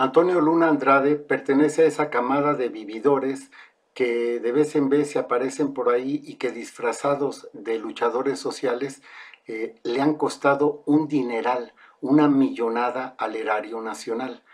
Antonio Luna Andrade pertenece a esa camada de vividores que de vez en vez se aparecen por ahí y que disfrazados de luchadores sociales eh, le han costado un dineral, una millonada al erario nacional.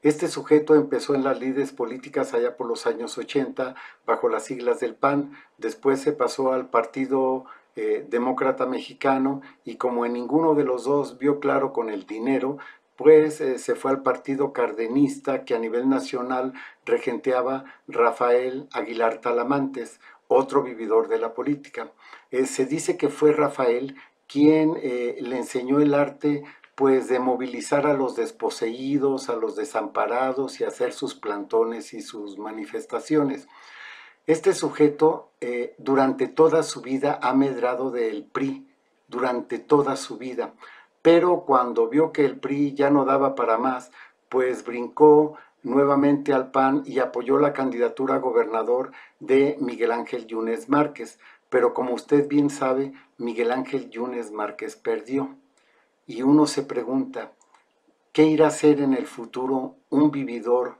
Este sujeto empezó en las lides políticas allá por los años 80 bajo las siglas del PAN, después se pasó al Partido eh, Demócrata Mexicano y como en ninguno de los dos vio claro con el dinero, pues eh, se fue al partido cardenista que a nivel nacional regenteaba Rafael Aguilar Talamantes, otro vividor de la política. Eh, se dice que fue Rafael quien le enseñó el arte pues de movilizar a los desposeídos, a los desamparados y hacer sus plantones y sus manifestaciones. Este sujeto eh, durante toda su vida ha medrado del PRI, durante toda su vida, pero cuando vio que el PRI ya no daba para más, pues brincó nuevamente al PAN y apoyó la candidatura a gobernador de Miguel Ángel Yunes Márquez. Pero como usted bien sabe, Miguel Ángel Yunes Márquez perdió y uno se pregunta, ¿qué irá a ser en el futuro un vividor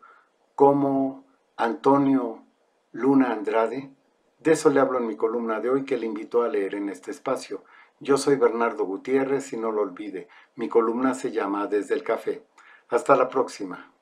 como Antonio Luna Andrade? De eso le hablo en mi columna de hoy que le invito a leer en este espacio. Yo soy Bernardo Gutiérrez y no lo olvide, mi columna se llama Desde el Café. Hasta la próxima.